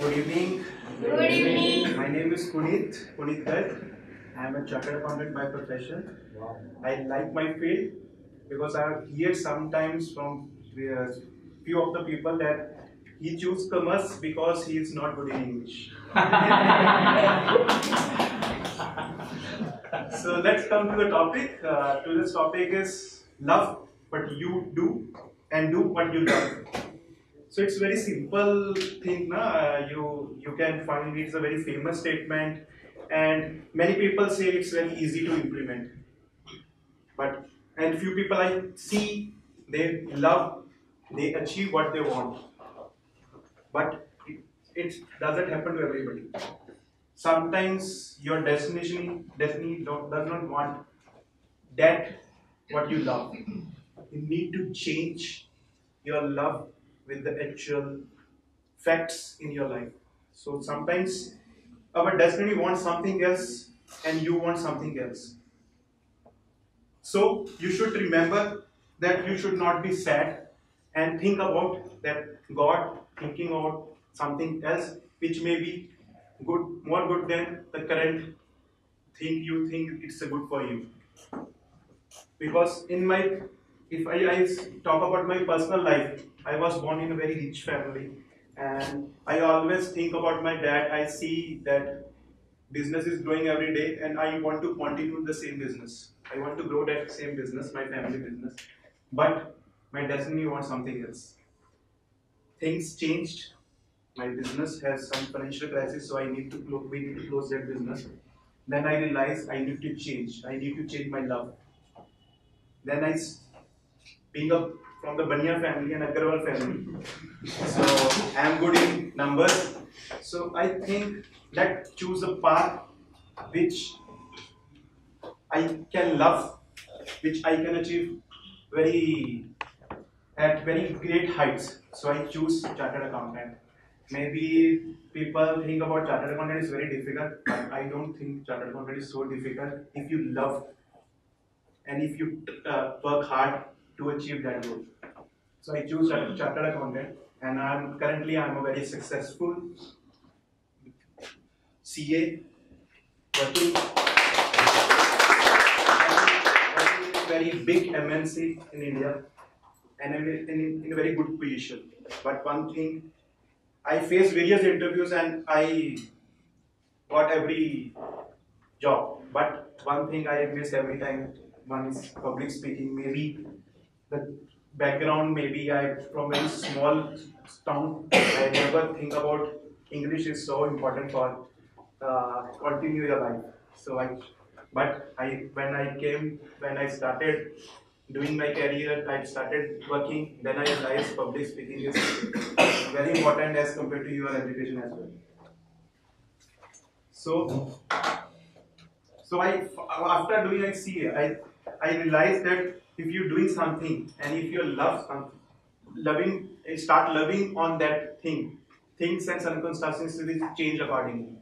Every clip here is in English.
Good evening. Good evening. My name is Puneet, Puneet Garg. I am a chartered accountant by profession. I like my field because I heard sometimes from uh, few of the people that he choose commerce because he is not good in English. so let's come to the topic. Uh, today's topic is love what you do and do what you love. So it's very simple thing, na? You you can find it's a very famous statement, and many people say it's very easy to implement. But and few people I see they love, they achieve what they want, but it, it doesn't happen to everybody. Sometimes your destination destiny does not want that what you love. You need to change your love with the actual facts in your life. So sometimes our destiny wants something else and you want something else. So you should remember that you should not be sad and think about that God thinking about something else which may be good, more good than the current thing you think it's good for you. Because in my, if I, I talk about my personal life, I was born in a very rich family, and I always think about my dad. I see that business is growing every day, and I want to continue the same business. I want to grow that same business, my family business, but my destiny wants something else. Things changed. My business has some financial crisis, so I need to close. We need to close that business. Then I realized I need to change. I need to change my love. Then I, being a from the Banya family and Agarwal family, so I am good in numbers. So I think let choose a path which I can love, which I can achieve very at very great heights. So I choose chartered accountant. Maybe people think about chartered accountant is very difficult, but I don't think chartered accountant is so difficult if you love and if you uh, work hard to achieve that goal. So I choose chartered accountant, and I'm currently I'm a very successful CA working, working in a very big MNC in India and I'm in, in, in a very good position. But one thing, I faced various interviews and I got every job. But one thing I miss every time, one is public speaking. Maybe the background, maybe I from a small town. I never think about English is so important for uh, continue your life. So I, but I when I came when I started doing my career, I started working. Then I realized public speaking is very important as compared to your education as well. So, so I after doing I see I I realized that if you're doing something and if you love something, loving start loving on that thing, things and circumstances change accordingly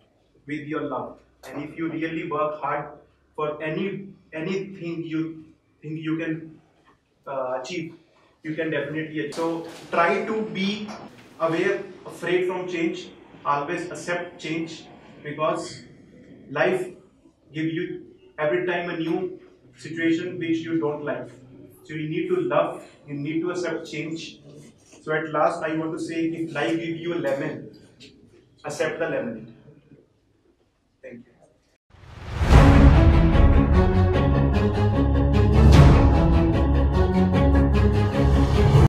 with your love. And if you really work hard for any anything you think you can uh, achieve, you can definitely achieve. So try to be aware, afraid from change. Always accept change because life give you every time a new situation which you don't like. So you need to love, you need to accept change. So at last I want to say if life give you a lemon, accept the lemon.